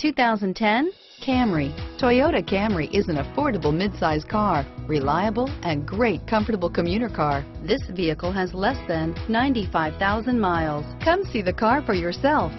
2010 Camry. Toyota Camry is an affordable midsize car, reliable and great comfortable commuter car. This vehicle has less than 95,000 miles. Come see the car for yourself.